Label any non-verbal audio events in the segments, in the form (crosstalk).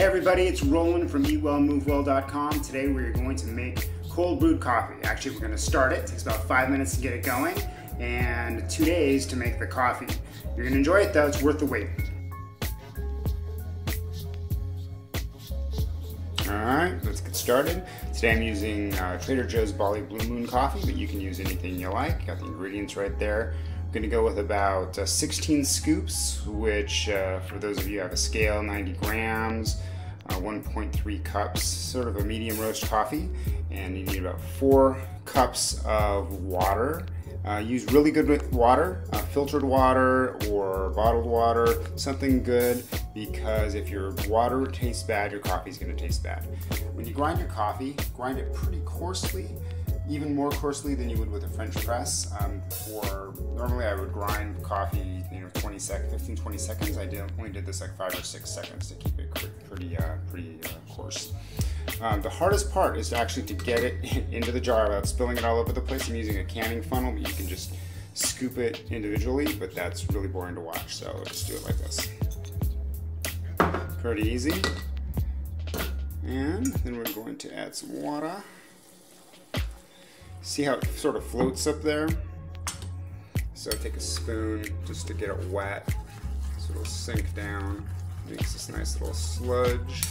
Hey everybody, it's Roland from eatwellmovewell.com. Today we're going to make cold brewed coffee. Actually, we're going to start it. It takes about five minutes to get it going and two days to make the coffee. You're going to enjoy it though, it's worth the wait. Alright, let's get started. Today I'm using uh, Trader Joe's Bali Blue Moon coffee, but you can use anything you like. Got the ingredients right there. Going to go with about uh, 16 scoops, which uh, for those of you have a scale, 90 grams, uh, 1.3 cups, sort of a medium roast coffee, and you need about four cups of water. Uh, use really good water, uh, filtered water or bottled water, something good, because if your water tastes bad, your coffee is going to taste bad. When you grind your coffee, grind it pretty coarsely even more coarsely than you would with a French press. Um, for normally I would grind coffee, you know, 20 sec, 15, 20 seconds. I did, only did this like five or six seconds to keep it pretty, uh, pretty uh, coarse. Um, the hardest part is actually to get it (laughs) into the jar without spilling it all over the place. I'm using a canning funnel, but you can just scoop it individually, but that's really boring to watch. So just do it like this. Pretty easy. And then we're going to add some water. See how it sort of floats up there? So take a spoon just to get it wet so it'll sink down. Makes this nice little sludge.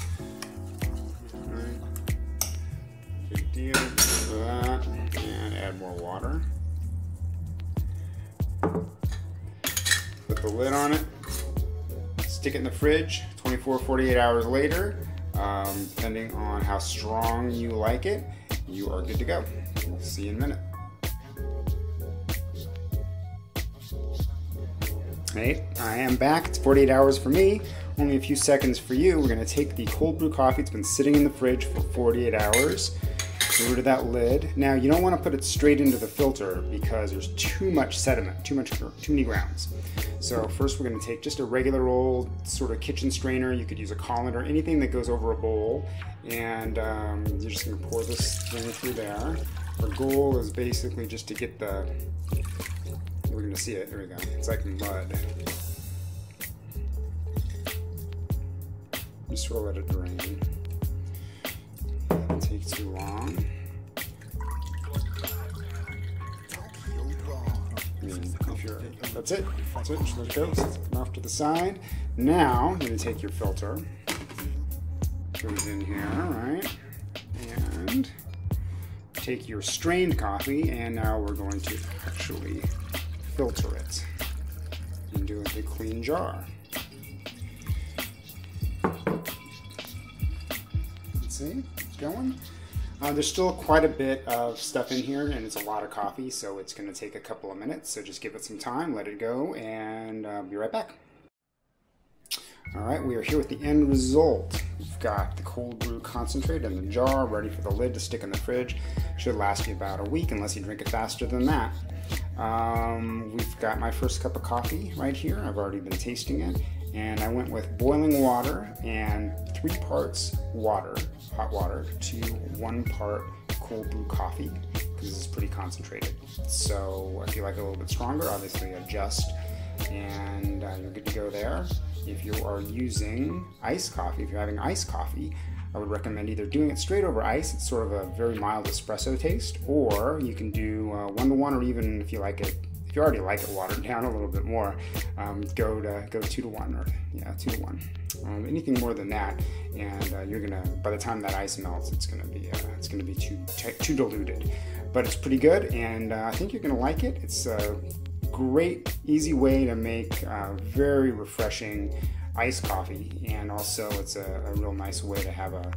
Big deal. That. And add more water. Put the lid on it. Stick it in the fridge 24 48 hours later, um, depending on how strong you like it you are good to go. See you in a minute. Hey, I am back. It's 48 hours for me, only a few seconds for you. We're to take the cold brew coffee. It's been sitting in the fridge for 48 hours. Get of that lid. Now, you don't want to put it straight into the filter because there's too much sediment, too much, too many grounds. So first we're going to take just a regular old sort of kitchen strainer. You could use a colander, anything that goes over a bowl. And um, you're just going to pour this thing through there. Our goal is basically just to get the, we're going to see it, there we go. It's like mud. Just roll let it drain. Take too long. That's it. That's it. Just let it go. Off to the side. Now, you're going to take your filter. Goes in here, right? And take your strained coffee, and now we're going to actually filter it into a clean jar. See, it's going. Uh, there's still quite a bit of stuff in here, and it's a lot of coffee, so it's going to take a couple of minutes. So just give it some time, let it go, and uh, be right back. All right, we are here with the end result. We've got the cold brew concentrate in the jar, ready for the lid to stick in the fridge. Should last you about a week unless you drink it faster than that. Um, we've got my first cup of coffee right here. I've already been tasting it and I went with boiling water and three parts water, hot water, to one part cold brew coffee because it's pretty concentrated. So if you like it a little bit stronger, obviously adjust and uh, you're good to go there. If you are using iced coffee, if you're having iced coffee, I would recommend either doing it straight over ice, it's sort of a very mild espresso taste, or you can do uh, one to one, or even if you like it you already like it watered down a little bit more, um, go to go two to one or yeah two to one. Um, anything more than that, and uh, you're gonna by the time that ice melts, it's gonna be uh, it's gonna be too too diluted. But it's pretty good, and uh, I think you're gonna like it. It's a great, easy way to make uh, very refreshing iced coffee, and also it's a, a real nice way to have a,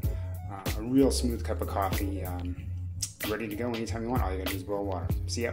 a real smooth cup of coffee. Um, ready to go anytime you want. All you gotta do is boil water. See ya.